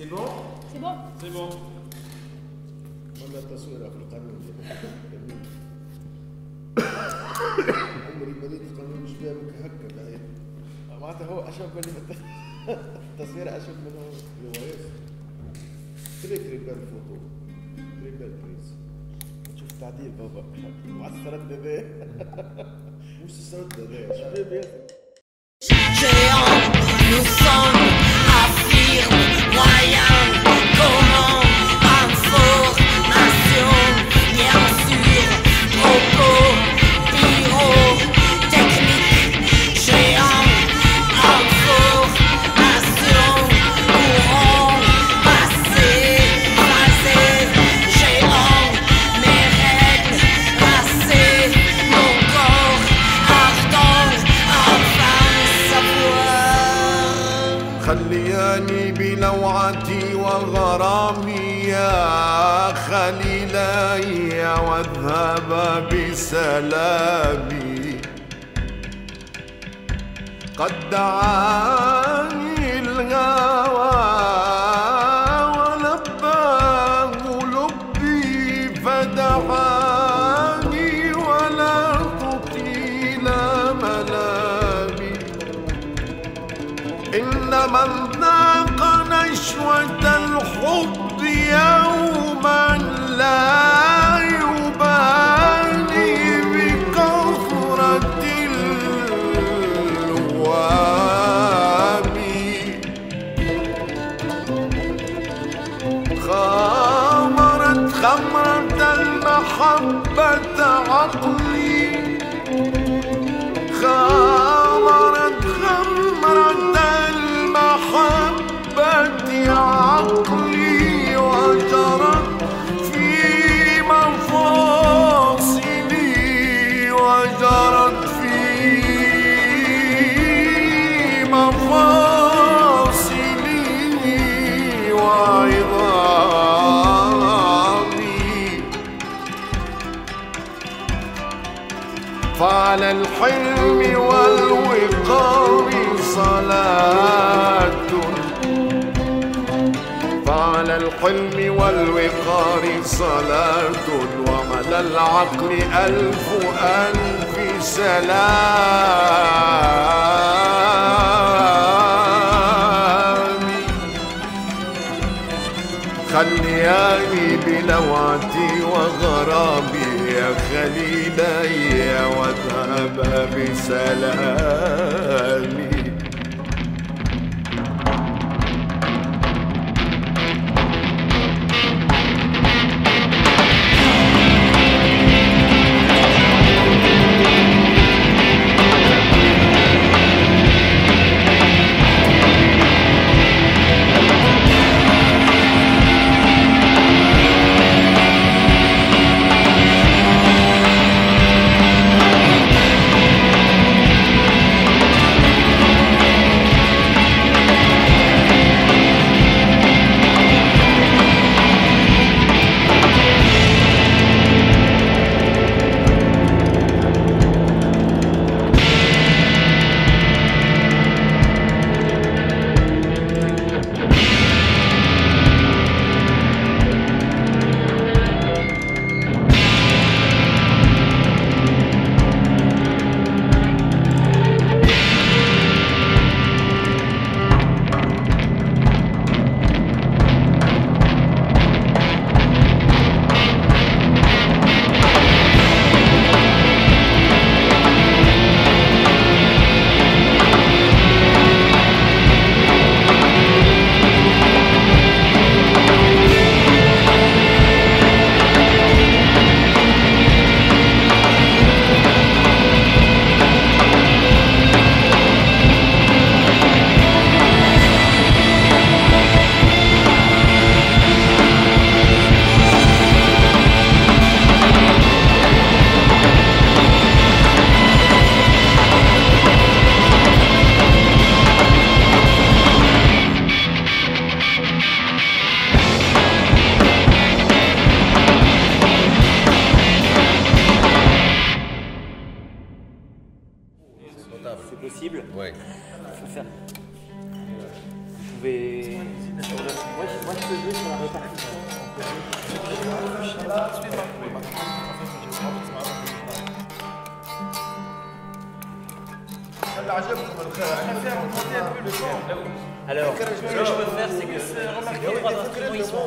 C'est bon C'est bon C'est bon. ولا التصوير في القانون عمري ما لقيت قانون مش بيعمل هكا بعيد معناتها هو اشب بت- التصوير اشب منه الوايف تري تري بال فوتو تري بال بريز تشوف تعديل بابا مع السرد ذا مش السرد ذا شباب بياخد Géant, خلياني بلوعتي وغرامي يا خليلاي واذهب بسلامي. قد دعاني الهوى ولباه لبي فدعاني ولا تطيل ملامي إن من خمرة المحبة عقلي. خامرت فعلى الحلم والوقار صلاة. فعلى الحلم والوقار صلاة وعلى العقل ألف ألف سلام. بلوعتي وغرامي يا خليلي واذهب بسلامي. possible. Ouais. Faut faire... Vous pouvez. Moi, je peux jouer sur la répartition. Alors, ce que je peux faire, c'est que. Remarquez, les trois instruments, ils sont.